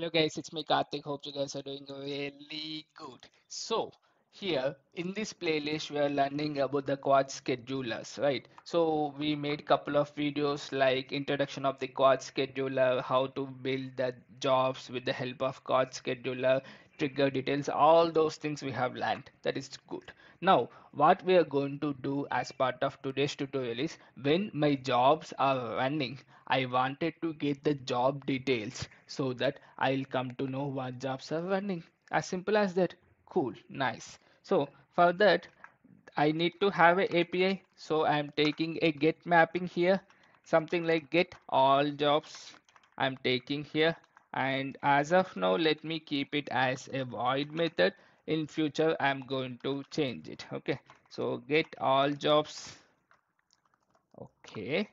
Hello guys, it's me Karthik. Hope you guys are doing really good. So here in this playlist we are learning about the Quartz schedulers, right? So we made couple of videos like introduction of the Quartz scheduler, how to build the jobs with the help of Quartz scheduler, trigger details, all those things we have learned. That is good. Now what we are going to do as part of today's tutorial is when my jobs are running, I wanted to get the job details so that I'll come to know what jobs are running. As simple as that. Cool, nice. So for that, I need to have a API. So I'm taking a get mapping here, something like get all jobs. I'm taking here and as of now let me keep it as a void method. In future i'm going to change it okay? So get all jobs. Okay.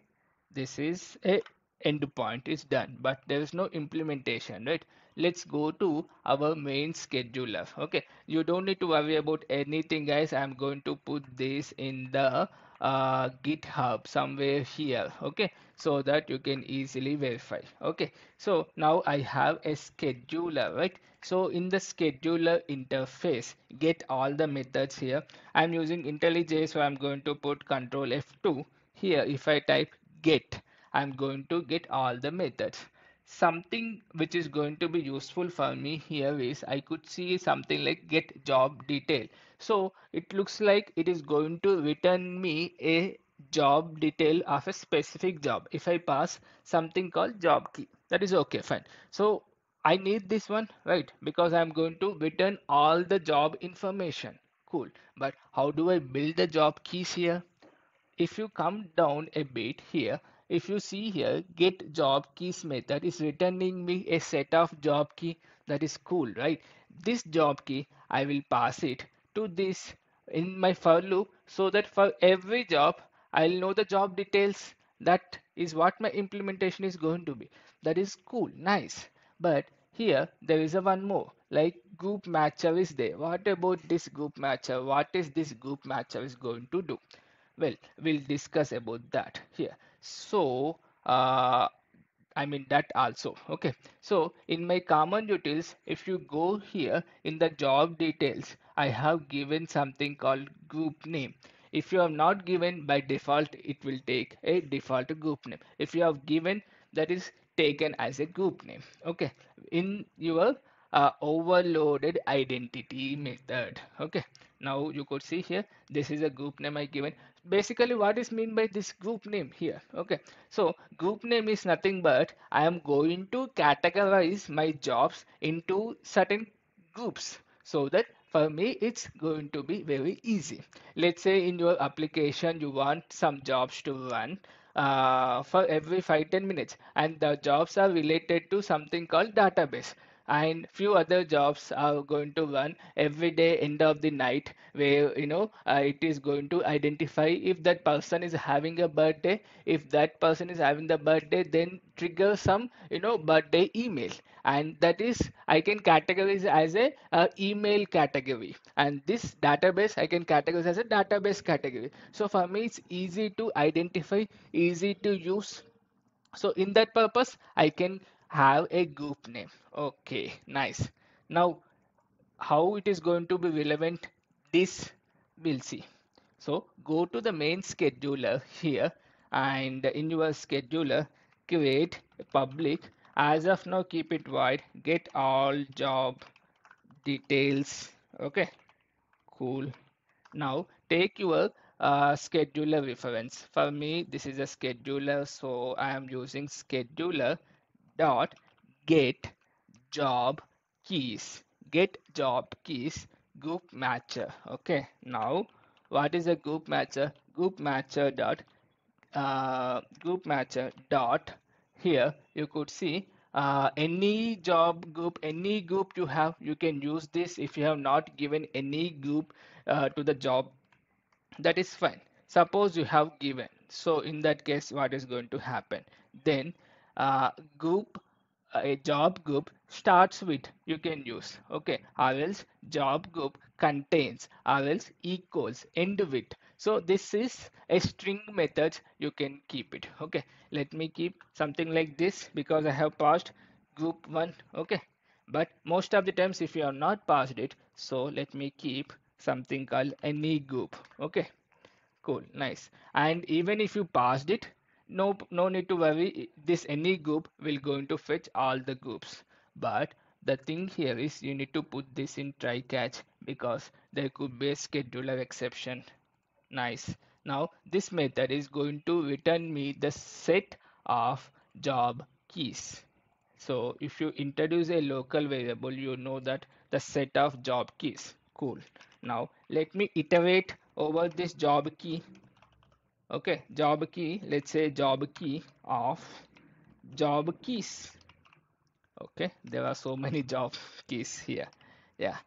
This is a endpoint is done. But there is no implementation right? Let's go to our main scheduler okay? You don't need to worry about anything guys. I'm going to put this in the uh, github somewhere here okay? So that you can easily verify okay? So now i have a scheduler right? So in the scheduler interface get all the methods here. I'm using IntelliJ so i'm going to put control F2 here if I type get I'm going to get all the methods something which is going to be useful for me here is I could see something like get job detail. So it looks like it is going to return me a job detail of a specific job if I pass something called job key. That is okay fine. So I need this one right? Because I'm going to return all the job information. Cool. But how do I build the job keys here? If you come down a bit here if you see here get job keys method is returning me a set of job key that is cool right? This job key i will pass it to this in my for loop so that for every job i'll know the job details. That is what my implementation is going to be. That is cool nice. But here there is a one more like group matcher is there. What about this group matcher? What is this group matcher is going to do? Well we'll discuss about that here so uh, I mean that also okay. So in my common utils if you go here in the job details I have given something called group name. If you have not given by default it will take a default group name. If you have given that is taken as a group name okay. In your uh, overloaded identity method okay. Now you could see here this is a group name I given basically what is mean by this group name here? Okay so group name is nothing but I am going to categorize my jobs into certain groups so that for me it's going to be very easy. Let's say in your application you want some jobs to run uh, for every 5 10 minutes and the jobs are related to something called database and few other jobs are going to run every day end of the night where you know uh, it is going to identify if that person is having a birthday. If that person is having the birthday then trigger some you know birthday email. And that is i can categorize as a email category. And this database i can categorize as a database category. So for me it's easy to identify easy to use. So in that purpose i can have a group name. Okay nice. Now how it is going to be relevant this we'll see. So go to the main scheduler here and in your scheduler create a public. As of now keep it wide. Get all job details. Okay cool. Now take your uh, scheduler reference. For me this is a scheduler so i am using scheduler dot get job keys. Get job keys group matcher. Okay now what is a group matcher? Group matcher dot uh, group matcher dot here you could see uh, any job group any group you have you can use this if you have not given any group uh, to the job. That is fine. Suppose you have given. So in that case what is going to happen? Then uh, group a job group starts with you can use okay or else job group contains or else equals end with. So this is a string method you can keep it okay. Let me keep something like this because i have passed group one okay. But most of the times if you are not passed it so let me keep something called any group okay. Cool nice. And even if you passed it no no need to worry. This any group will going to fetch all the groups. But the thing here is you need to put this in try catch because there could be a scheduler exception. Nice. Now this method is going to return me the set of job keys. So if you introduce a local variable you know that the set of job keys. Cool. Now let me iterate over this job key okay job key let's say job key of job keys. Okay there are so many job keys here. Yeah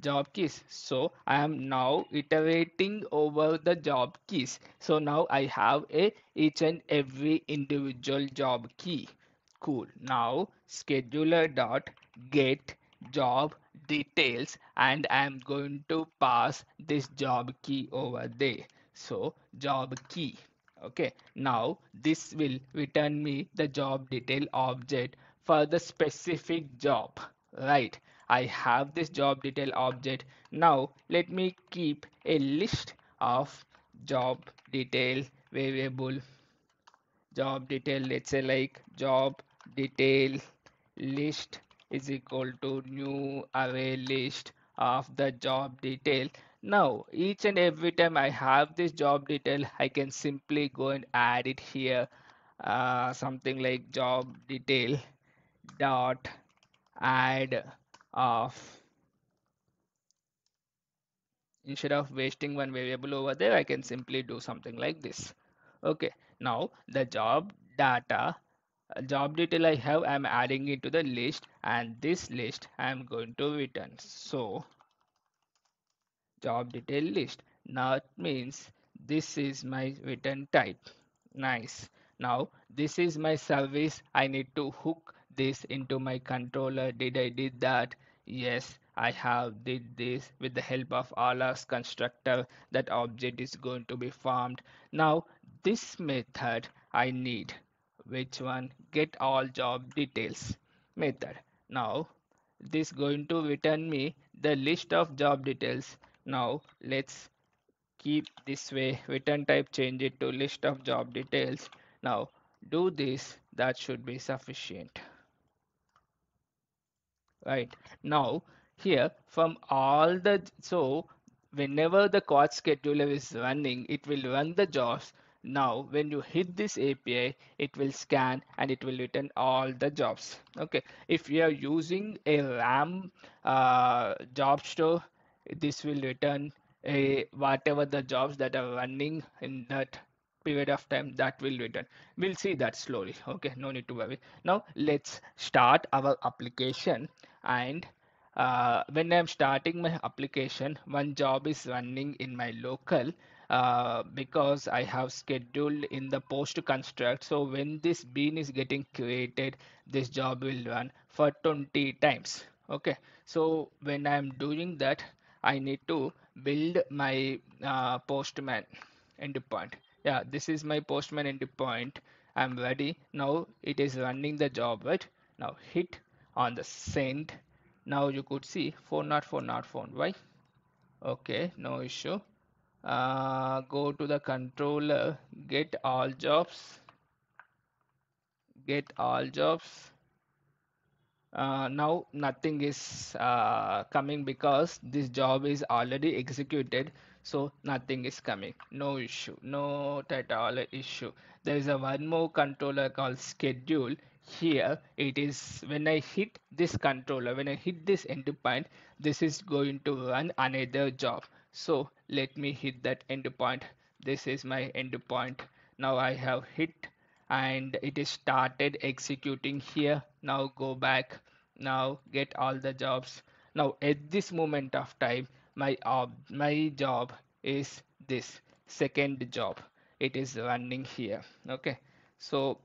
job keys. So i am now iterating over the job keys. So now i have a each and every individual job key. Cool. Now scheduler dot get job details and i am going to pass this job key over there so job key. Okay now this will return me the job detail object for the specific job. Right I have this job detail object. Now let me keep a list of job detail variable. Job detail let's say like job detail list is equal to new array list of the job detail now each and every time I have this job detail I can simply go and add it here. Uh, something like job detail dot add of. Instead of wasting one variable over there I can simply do something like this. Okay now the job data uh, job detail I have I'm adding it to the list and this list I'm going to return. So job detail list. Now it means this is my return type. Nice. Now this is my service. I need to hook this into my controller. Did I did that? Yes I have did this with the help of alas constructor. That object is going to be formed. Now this method I need. Which one? Get all job details. Method. Now this going to return me the list of job details now let's keep this way. Return type change it to list of job details. Now do this. That should be sufficient. Right. Now here from all the so whenever the Quartz scheduler is running it will run the jobs. Now when you hit this api it will scan and it will return all the jobs. Okay. If you are using a ram uh, job store this will return a whatever the jobs that are running in that period of time that will return we'll see that slowly okay no need to worry now let's start our application and uh, when I'm starting my application, one job is running in my local uh, because I have scheduled in the post construct. So when this bean is getting created, this job will run for 20 times. Okay. So when I'm doing that, I need to build my uh, postman endpoint. Yeah, this is my postman endpoint. I'm ready. Now it is running the job, right? Now hit on the send now you could see 404 not found why okay no issue uh, go to the controller get all jobs get all jobs uh, now nothing is uh, coming because this job is already executed. So nothing is coming. No issue. No all issue. There is a one more controller called schedule. Here it is when I hit this controller when I hit this endpoint this is going to run another job. So let me hit that endpoint. This is my endpoint. Now I have hit and it is started executing here. Now go back. Now get all the jobs. Now at this moment of time my uh, my job is this second job. It is running here. Okay. So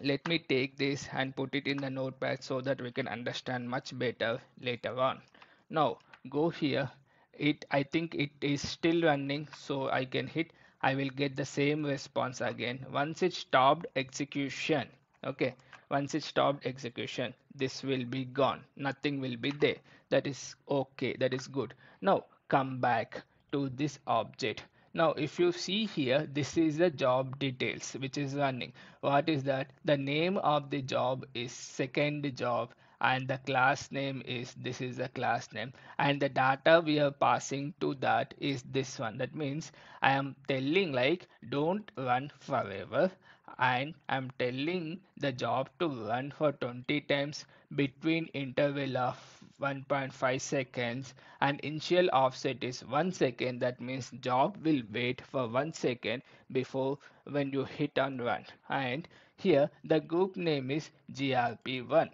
let me take this and put it in the notepad so that we can understand much better later on. Now go here. It i think it is still running so i can hit i will get the same response again. Once it stopped execution okay once it stopped execution this will be gone. Nothing will be there. That is okay. That is good. Now come back to this object. Now if you see here this is the job details which is running. What is that? The name of the job is second job and the class name is this is the class name. And the data we are passing to that is this one. That means i am telling like don't run forever. And i'm telling the job to run for 20 times between interval of 1.5 seconds. And initial offset is 1 second. That means job will wait for 1 second before when you hit on run. And here the group name is grp1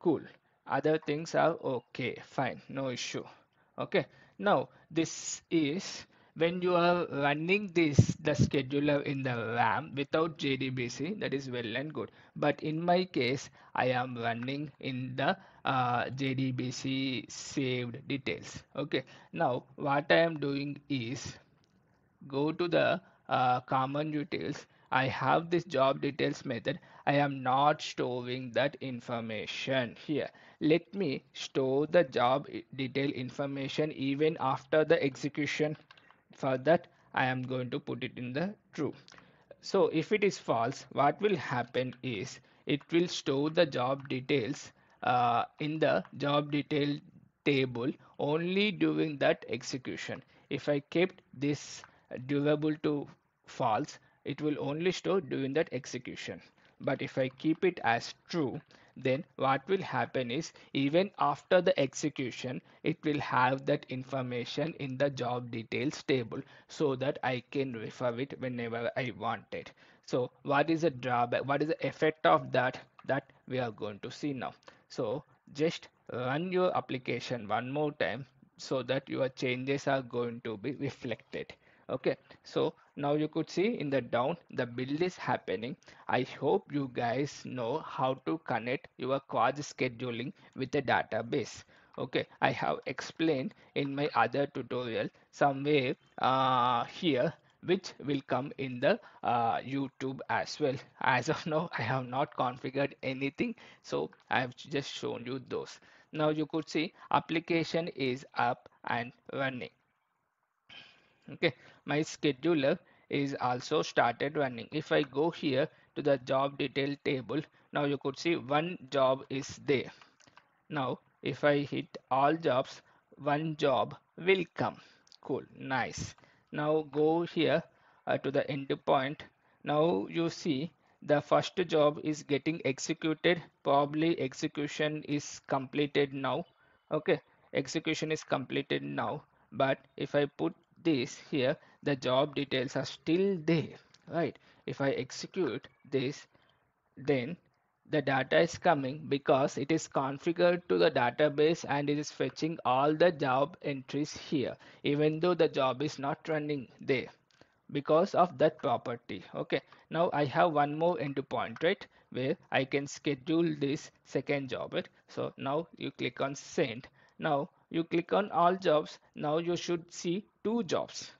cool. Other things are okay. Fine. No issue. Okay. Now this is when you are running this the scheduler in the ram without jdbc that is well and good. But in my case i am running in the uh, jdbc saved details. Okay. Now what i am doing is go to the uh, common utils I have this job details method. I am not storing that information here. Let me store the job detail information even after the execution. For that, I am going to put it in the true. So if it is false, what will happen is it will store the job details uh, in the job detail table only during that execution. If I kept this durable to false, it will only store during that execution. But if I keep it as true then what will happen is even after the execution it will have that information in the job details table so that I can refer it whenever I want it. So what is the drawback what is the effect of that that we are going to see now? So just run your application one more time so that your changes are going to be reflected. Okay so now you could see in the down the build is happening i hope you guys know how to connect your Quartz scheduling with a database okay i have explained in my other tutorial somewhere uh, here which will come in the uh, YouTube as well. As of now, I have not configured anything, so I have just shown you those. Now you could see application is up and running okay my scheduler is also started running. If i go here to the job detail table now you could see one job is there. Now if i hit all jobs one job will come. Cool nice. Now go here uh, to the endpoint now you see the first job is getting executed. Probably execution is completed now. Okay execution is completed now. But if i put this here the job details are still there right? If I execute this then the data is coming because it is configured to the database and it is fetching all the job entries here even though the job is not running there because of that property okay? Now I have one more endpoint right? Where I can schedule this second job right? So now you click on send. Now you click on all jobs. Now you should see two jobs.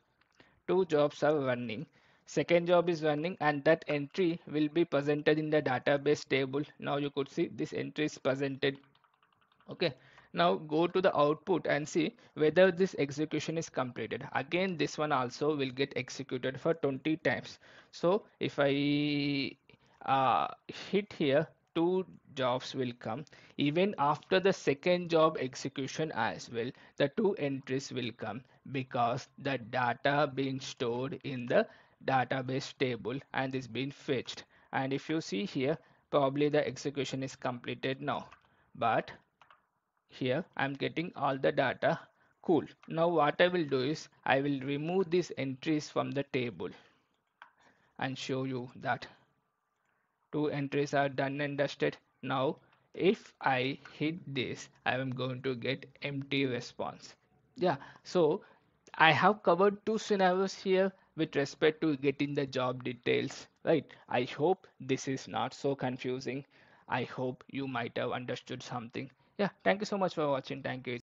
Two jobs are running. Second job is running and that entry will be presented in the database table. Now you could see this entry is presented. Okay. Now go to the output and see whether this execution is completed. Again this one also will get executed for 20 times. So if i uh, hit here two jobs will come. Even after the second job execution as well the two entries will come because the data being stored in the database table and is being fetched. And if you see here probably the execution is completed now. But here I'm getting all the data. Cool. Now what I will do is I will remove these entries from the table and show you that two entries are done and dusted. Now if I hit this I am going to get empty response. Yeah so I have covered two scenarios here with respect to getting the job details right? I hope this is not so confusing. I hope you might have understood something. Yeah thank you so much for watching. Thank you